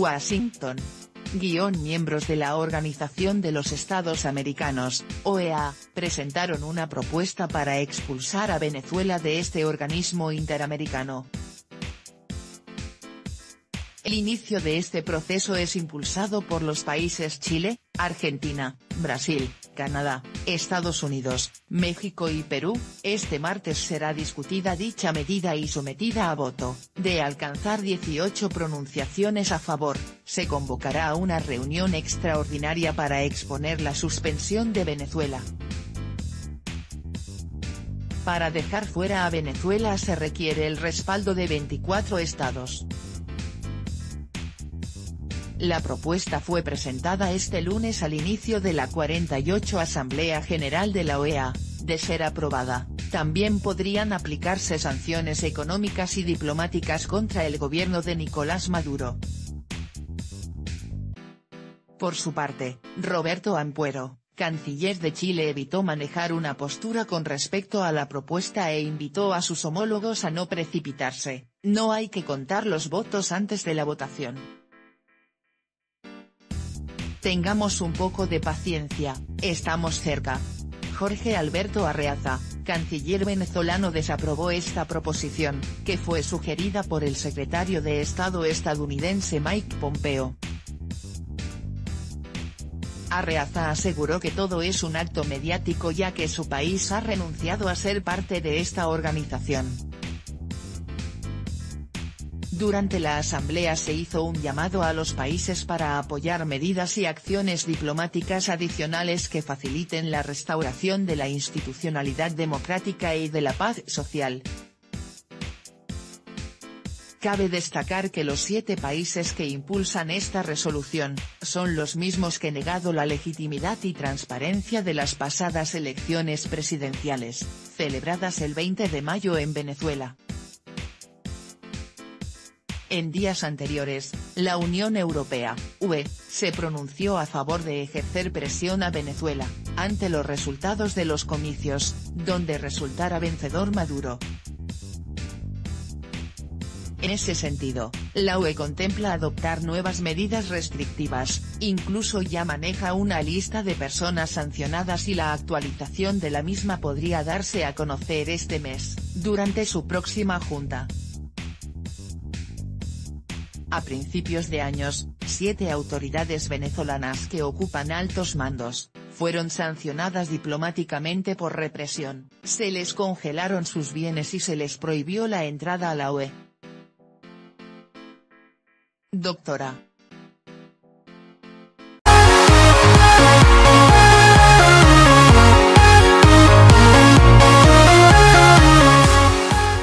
Washington. Guión miembros de la Organización de los Estados Americanos, OEA, presentaron una propuesta para expulsar a Venezuela de este organismo interamericano. El inicio de este proceso es impulsado por los países Chile, Argentina, Brasil, Canadá, Estados Unidos, México y Perú, este martes será discutida dicha medida y sometida a voto, de alcanzar 18 pronunciaciones a favor, se convocará una reunión extraordinaria para exponer la suspensión de Venezuela. Para dejar fuera a Venezuela se requiere el respaldo de 24 estados. La propuesta fue presentada este lunes al inicio de la 48 Asamblea General de la OEA, de ser aprobada, también podrían aplicarse sanciones económicas y diplomáticas contra el gobierno de Nicolás Maduro. Por su parte, Roberto Ampuero, canciller de Chile evitó manejar una postura con respecto a la propuesta e invitó a sus homólogos a no precipitarse, no hay que contar los votos antes de la votación. Tengamos un poco de paciencia, estamos cerca. Jorge Alberto Arreaza, canciller venezolano desaprobó esta proposición, que fue sugerida por el secretario de Estado estadounidense Mike Pompeo. Arreaza aseguró que todo es un acto mediático ya que su país ha renunciado a ser parte de esta organización. Durante la asamblea se hizo un llamado a los países para apoyar medidas y acciones diplomáticas adicionales que faciliten la restauración de la institucionalidad democrática y de la paz social. Cabe destacar que los siete países que impulsan esta resolución, son los mismos que negado la legitimidad y transparencia de las pasadas elecciones presidenciales, celebradas el 20 de mayo en Venezuela. En días anteriores, la Unión Europea, UE, se pronunció a favor de ejercer presión a Venezuela, ante los resultados de los comicios, donde resultara vencedor Maduro. En ese sentido, la UE contempla adoptar nuevas medidas restrictivas, incluso ya maneja una lista de personas sancionadas y la actualización de la misma podría darse a conocer este mes, durante su próxima junta. A principios de años, siete autoridades venezolanas que ocupan altos mandos, fueron sancionadas diplomáticamente por represión, se les congelaron sus bienes y se les prohibió la entrada a la UE. Doctora,